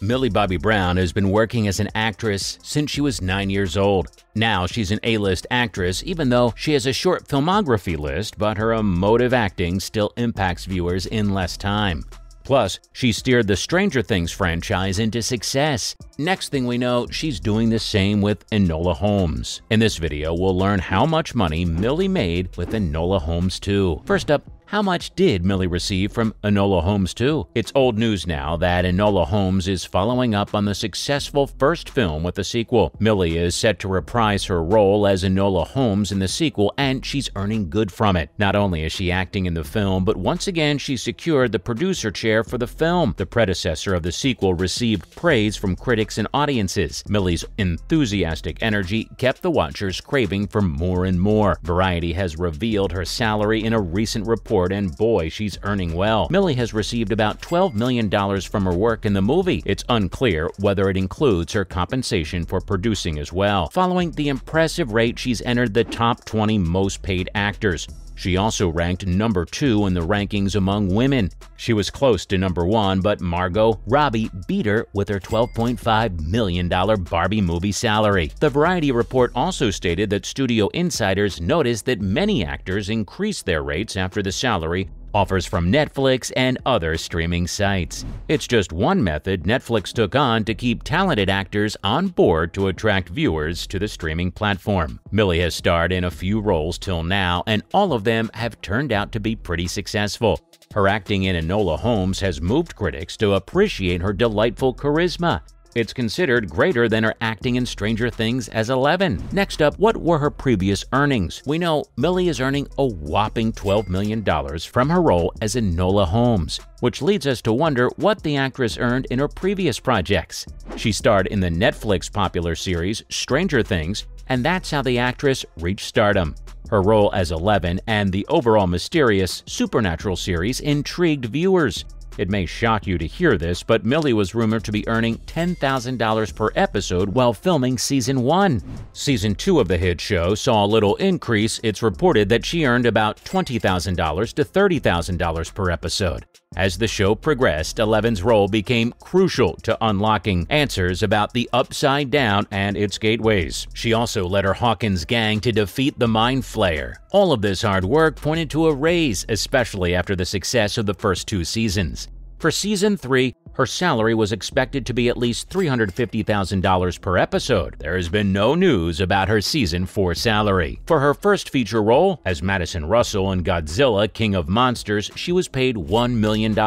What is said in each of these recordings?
Millie Bobby Brown has been working as an actress since she was nine years old. Now she's an A list actress, even though she has a short filmography list, but her emotive acting still impacts viewers in less time. Plus, she steered the Stranger Things franchise into success. Next thing we know, she's doing the same with Enola Holmes. In this video, we'll learn how much money Millie made with Enola Holmes 2. First up, how much did Millie receive from Enola Holmes 2? It's old news now that Enola Holmes is following up on the successful first film with a sequel. Millie is set to reprise her role as Enola Holmes in the sequel, and she's earning good from it. Not only is she acting in the film, but once again she secured the producer chair for the film. The predecessor of the sequel received praise from critics and audiences. Millie's enthusiastic energy kept the watchers craving for more and more. Variety has revealed her salary in a recent report and boy, she's earning well. Millie has received about $12 million from her work in the movie. It's unclear whether it includes her compensation for producing as well. Following the impressive rate, she's entered the top 20 most paid actors. She also ranked number two in the rankings among women. She was close to number one, but Margot Robbie beat her with her $12.5 million Barbie movie salary. The Variety report also stated that studio insiders noticed that many actors increased their rates after the salary offers from Netflix and other streaming sites. It's just one method Netflix took on to keep talented actors on board to attract viewers to the streaming platform. Millie has starred in a few roles till now, and all of them have turned out to be pretty successful. Her acting in Enola Holmes has moved critics to appreciate her delightful charisma. It's considered greater than her acting in Stranger Things as Eleven. Next up, what were her previous earnings? We know Millie is earning a whopping $12 million from her role as Enola Holmes, which leads us to wonder what the actress earned in her previous projects. She starred in the Netflix popular series Stranger Things, and that's how the actress reached stardom. Her role as Eleven and the overall mysterious Supernatural series intrigued viewers. It may shock you to hear this, but Millie was rumored to be earning $10,000 per episode while filming season 1. Season 2 of the hit show saw a little increase. It's reported that she earned about $20,000 to $30,000 per episode. As the show progressed, Eleven's role became crucial to unlocking answers about the Upside Down and its gateways. She also led her Hawkins gang to defeat the Mind Flayer. All of this hard work pointed to a raise, especially after the success of the first two seasons. For season 3, her salary was expected to be at least $350,000 per episode. There has been no news about her season 4 salary. For her first feature role, as Madison Russell in Godzilla King of Monsters, she was paid $1 million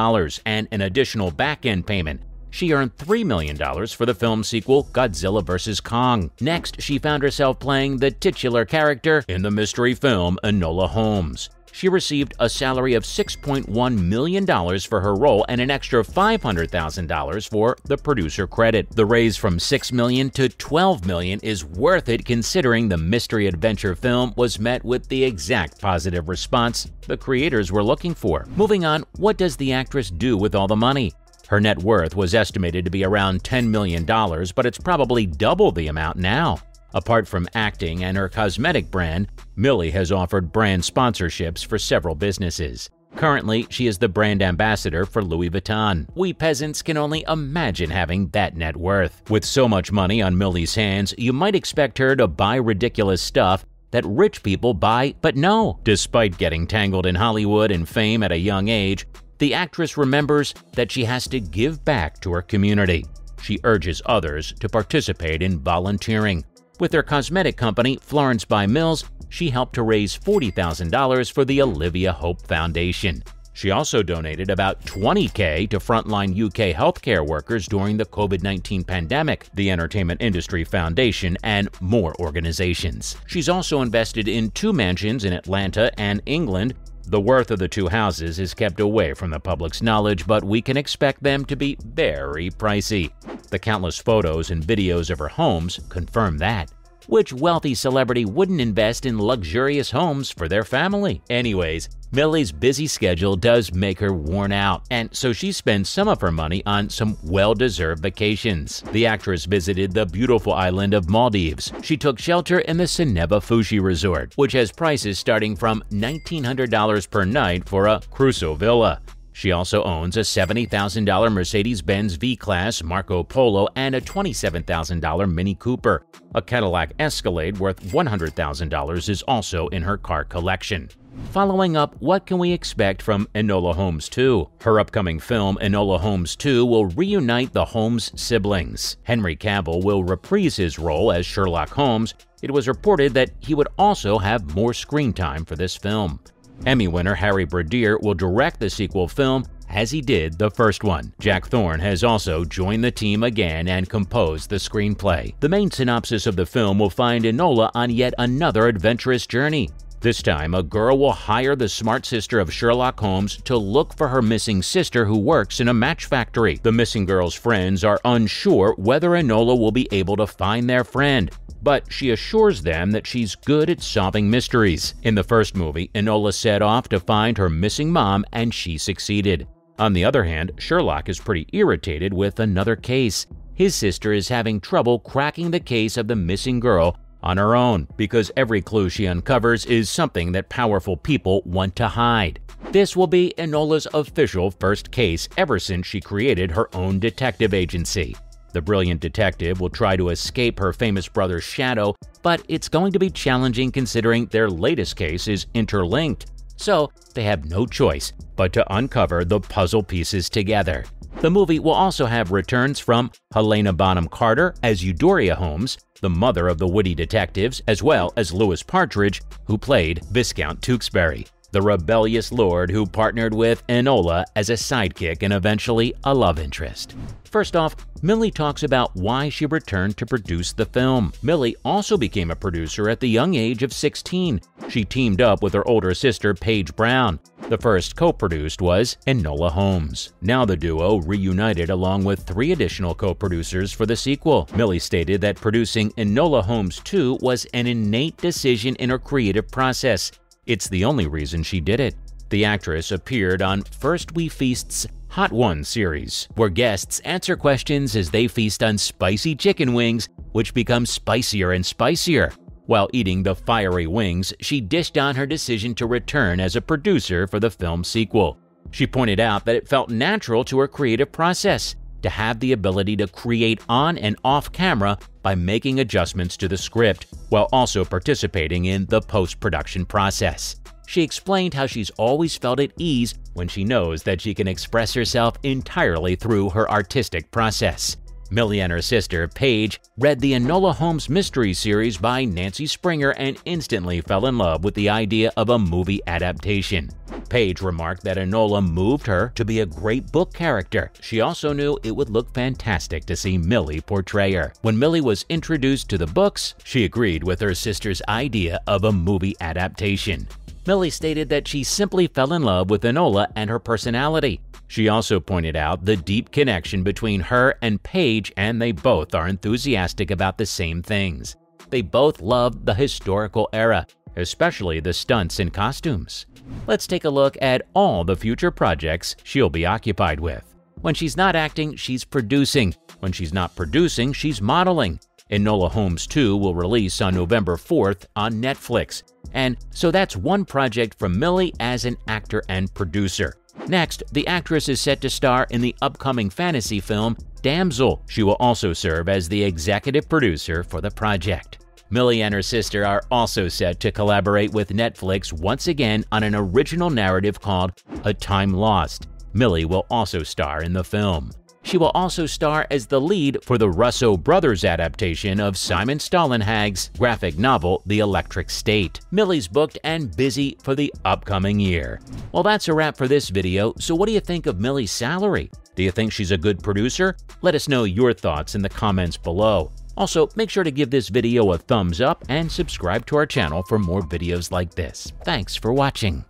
and an additional back end payment. She earned $3 million for the film sequel Godzilla vs. Kong. Next, she found herself playing the titular character in the mystery film Enola Holmes she received a salary of $6.1 million for her role and an extra $500,000 for the producer credit. The raise from 6 million to 12 million is worth it considering the mystery adventure film was met with the exact positive response the creators were looking for. Moving on, what does the actress do with all the money? Her net worth was estimated to be around $10 million, but it's probably double the amount now. Apart from acting and her cosmetic brand, Millie has offered brand sponsorships for several businesses. Currently, she is the brand ambassador for Louis Vuitton. We peasants can only imagine having that net worth. With so much money on Millie's hands, you might expect her to buy ridiculous stuff that rich people buy, but no. Despite getting tangled in Hollywood and fame at a young age, the actress remembers that she has to give back to her community. She urges others to participate in volunteering. With her cosmetic company, Florence by Mills, she helped to raise $40,000 for the Olivia Hope Foundation. She also donated about 20K to frontline UK healthcare workers during the COVID 19 pandemic, the Entertainment Industry Foundation, and more organizations. She's also invested in two mansions in Atlanta and England the worth of the two houses is kept away from the public's knowledge, but we can expect them to be very pricey. The countless photos and videos of her homes confirm that. Which wealthy celebrity wouldn't invest in luxurious homes for their family? Anyways, Millie's busy schedule does make her worn out, and so she spends some of her money on some well deserved vacations. The actress visited the beautiful island of Maldives. She took shelter in the Soneva Fushi Resort, which has prices starting from $1,900 per night for a Crusoe villa. She also owns a $70,000 Mercedes Benz V Class Marco Polo and a $27,000 Mini Cooper. A Cadillac Escalade worth $100,000 is also in her car collection. Following up, what can we expect from Enola Holmes 2? Her upcoming film, Enola Holmes 2, will reunite the Holmes siblings. Henry Cavill will reprise his role as Sherlock Holmes. It was reported that he would also have more screen time for this film. Emmy winner Harry Bradbeer will direct the sequel film as he did the first one. Jack Thorne has also joined the team again and composed the screenplay. The main synopsis of the film will find Enola on yet another adventurous journey. This time, a girl will hire the smart sister of Sherlock Holmes to look for her missing sister who works in a match factory. The missing girl's friends are unsure whether Enola will be able to find their friend, but she assures them that she's good at solving mysteries. In the first movie, Enola set off to find her missing mom and she succeeded. On the other hand, Sherlock is pretty irritated with another case. His sister is having trouble cracking the case of the missing girl on her own because every clue she uncovers is something that powerful people want to hide. This will be Enola's official first case ever since she created her own detective agency. The brilliant detective will try to escape her famous brother's shadow, but it's going to be challenging considering their latest case is interlinked. So they have no choice but to uncover the puzzle pieces together. The movie will also have returns from Helena Bonham Carter as Eudoria Holmes, the mother of the Woody detectives, as well as Louis Partridge, who played Viscount Tewkesbury the rebellious lord who partnered with Enola as a sidekick and eventually a love interest. First off, Millie talks about why she returned to produce the film. Millie also became a producer at the young age of 16. She teamed up with her older sister Paige Brown. The first co-produced was Enola Holmes. Now the duo reunited along with three additional co-producers for the sequel. Millie stated that producing Enola Holmes 2 was an innate decision in her creative process it's the only reason she did it. The actress appeared on First We Feast's Hot One series, where guests answer questions as they feast on spicy chicken wings, which become spicier and spicier. While eating the fiery wings, she dished on her decision to return as a producer for the film sequel. She pointed out that it felt natural to her creative process to have the ability to create on and off camera by making adjustments to the script, while also participating in the post production process. She explained how she's always felt at ease when she knows that she can express herself entirely through her artistic process. Millie and her sister, Paige, read the Enola Holmes mystery series by Nancy Springer and instantly fell in love with the idea of a movie adaptation. Paige remarked that Enola moved her to be a great book character. She also knew it would look fantastic to see Millie portray her. When Millie was introduced to the books, she agreed with her sister's idea of a movie adaptation. Millie stated that she simply fell in love with Enola and her personality. She also pointed out the deep connection between her and Paige, and they both are enthusiastic about the same things. They both love the historical era, especially the stunts and costumes. Let's take a look at all the future projects she'll be occupied with. When she's not acting, she's producing. When she's not producing, she's modeling. Enola Holmes 2 will release on November 4th on Netflix. And so that's one project from Millie as an actor and producer. Next, the actress is set to star in the upcoming fantasy film Damsel. She will also serve as the executive producer for the project. Millie and her sister are also set to collaborate with Netflix once again on an original narrative called A Time Lost. Millie will also star in the film. She will also star as the lead for the Russo brothers adaptation of Simon Stålenhag's graphic novel The Electric State. Millie's booked and busy for the upcoming year. Well, that's a wrap for this video, so what do you think of Millie's salary? Do you think she's a good producer? Let us know your thoughts in the comments below. Also, make sure to give this video a thumbs up and subscribe to our channel for more videos like this. Thanks for watching.